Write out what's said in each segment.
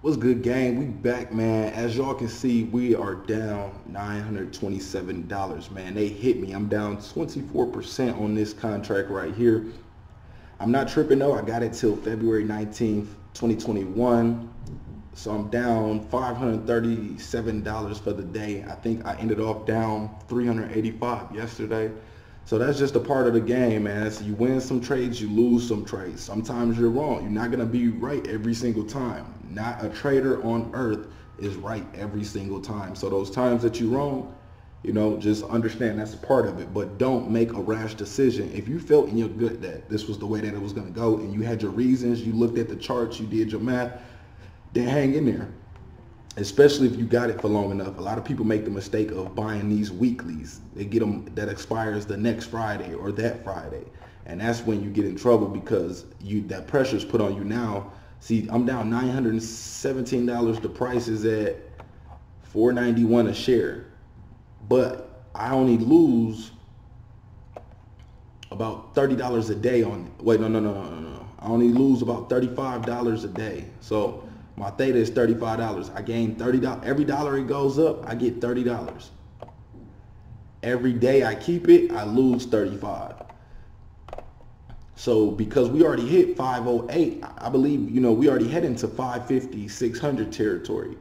What's good, gang? We back, man. As y'all can see, we are down $927, man. They hit me. I'm down 24% on this contract right here. I'm not tripping though. I got it till February 19th, 2021. So I'm down $537 for the day. I think I ended off down 385 yesterday. So that's just a part of the game, man. So you win some trades, you lose some trades. Sometimes you're wrong. You're not going to be right every single time. Not a trader on earth is right every single time. So those times that you're wrong, you know, just understand that's a part of it. But don't make a rash decision. If you felt in your gut that this was the way that it was going to go and you had your reasons, you looked at the charts, you did your math, then hang in there especially if you got it for long enough. A lot of people make the mistake of buying these weeklies. They get them that expires the next Friday or that Friday. And that's when you get in trouble because you that pressure is put on you now. See, I'm down $917. The price is at 491 a share. But I only lose about $30 a day on wait, no, no, no, no, no. I only lose about $35 a day. So my theta is $35. I gain $30. Every dollar it goes up, I get $30. Every day I keep it, I lose 35. So because we already hit 508, I believe, you know, we already head into 550, 600 territory.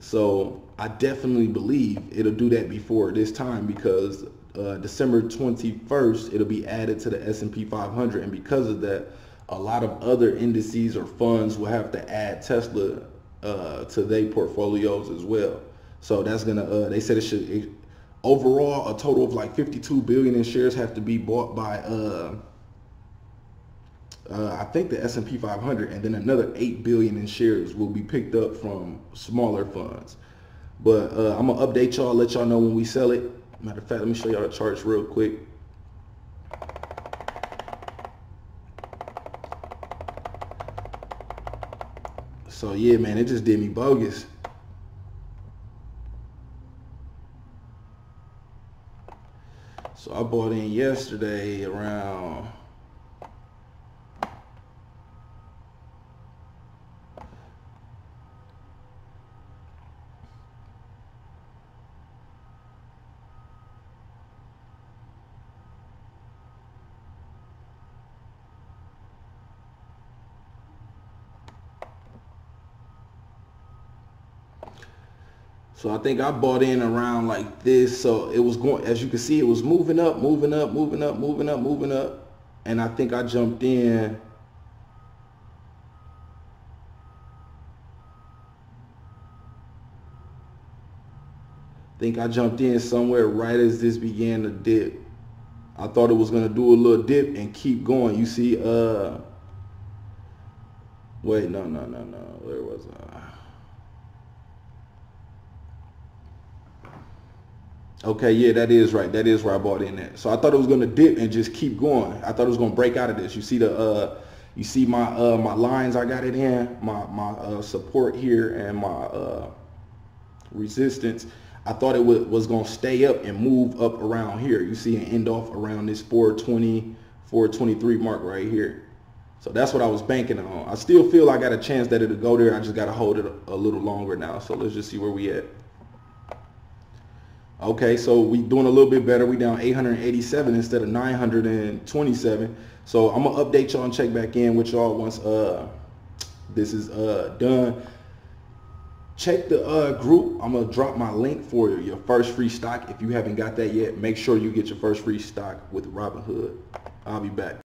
So I definitely believe it'll do that before this time because uh, December 21st, it'll be added to the S&P 500. And because of that, a lot of other indices or funds will have to add Tesla uh, to their portfolios as well. So that's gonna. Uh, they said it should it, overall a total of like 52 billion in shares have to be bought by. Uh, uh, I think the S&P 500, and then another 8 billion in shares will be picked up from smaller funds. But uh, I'm gonna update y'all, let y'all know when we sell it. Matter of fact, let me show y'all the charts real quick. So yeah, man, it just did me bogus. So I bought in yesterday around So I think I bought in around like this. So it was going, as you can see, it was moving up, moving up, moving up, moving up, moving up. And I think I jumped in. I think I jumped in somewhere right as this began to dip. I thought it was going to do a little dip and keep going. You see, uh, wait, no, no, no, no. Where was I? Okay, yeah, that is right. That is where I bought in at. So I thought it was gonna dip and just keep going. I thought it was gonna break out of this. You see the, uh, you see my uh, my lines I got it in, my my uh, support here and my uh, resistance. I thought it was gonna stay up and move up around here. You see an end off around this 420, 423 mark right here. So that's what I was banking on. I still feel I got a chance that it'll go there. I just gotta hold it a, a little longer now. So let's just see where we at. Okay, so we doing a little bit better. We down 887 instead of 927. So I'm gonna update y'all and check back in with y'all once uh this is uh done. Check the uh, group. I'm gonna drop my link for your first free stock. If you haven't got that yet, make sure you get your first free stock with Robinhood. I'll be back.